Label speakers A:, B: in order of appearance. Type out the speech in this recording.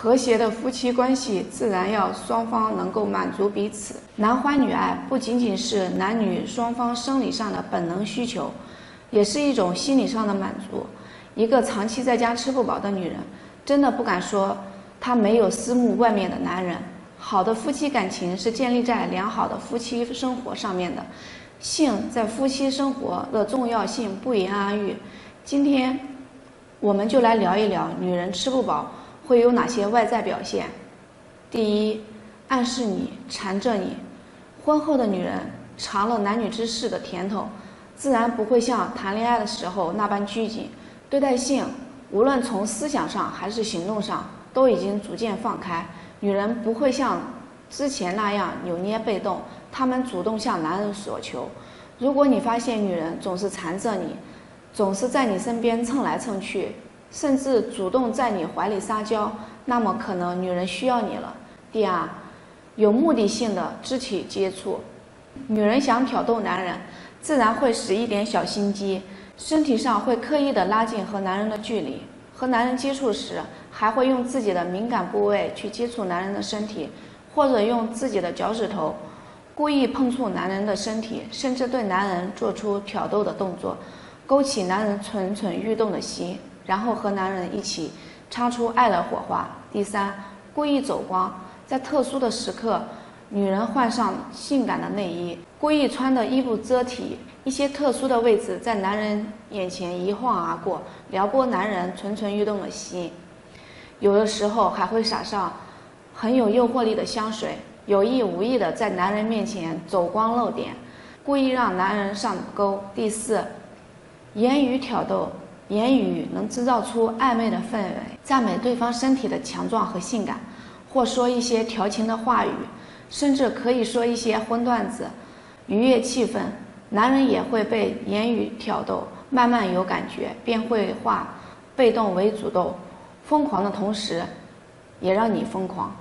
A: 和谐的夫妻关系自然要双方能够满足彼此。男欢女爱不仅仅是男女双方生理上的本能需求，也是一种心理上的满足。一个长期在家吃不饱的女人，真的不敢说她没有思慕外面的男人。好的夫妻感情是建立在良好的夫妻生活上面的，性在夫妻生活的重要性不言而喻。今天，我们就来聊一聊女人吃不饱。会有哪些外在表现？第一，暗示你缠着你。婚后的女人尝了男女之事的甜头，自然不会像谈恋爱的时候那般拘谨，对待性，无论从思想上还是行动上，都已经逐渐放开。女人不会像之前那样扭捏被动，她们主动向男人索求。如果你发现女人总是缠着你，总是在你身边蹭来蹭去，甚至主动在你怀里撒娇，那么可能女人需要你了。第二，有目的性的肢体接触，女人想挑逗男人，自然会使一点小心机，身体上会刻意的拉近和男人的距离。和男人接触时，还会用自己的敏感部位去接触男人的身体，或者用自己的脚趾头故意碰触男人的身体，甚至对男人做出挑逗的动作，勾起男人蠢蠢欲动的心。然后和男人一起擦出爱的火花。第三，故意走光，在特殊的时刻，女人换上性感的内衣，故意穿的衣服遮体一些特殊的位置，在男人眼前一晃而过，撩拨男人蠢蠢欲动的心。有的时候还会撒上很有诱惑力的香水，有意无意的在男人面前走光露点，故意让男人上钩。第四，言语挑逗。言语能制造出暧昧的氛围，赞美对方身体的强壮和性感，或说一些调情的话语，甚至可以说一些荤段子，愉悦气氛。男人也会被言语挑逗，慢慢有感觉，便会化被动为主动，疯狂的同时，也让你疯狂。